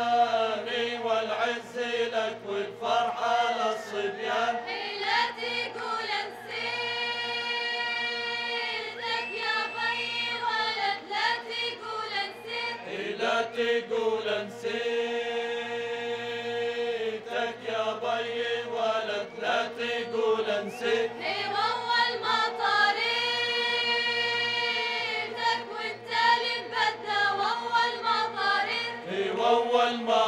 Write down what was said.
للصبيان والعز لك والفرحة للصبيان حيلتي قول نسيتك يا بي ولد لا تقول نسيت لا تقول نسيتك يا بي ولد لا تقول نسيت one.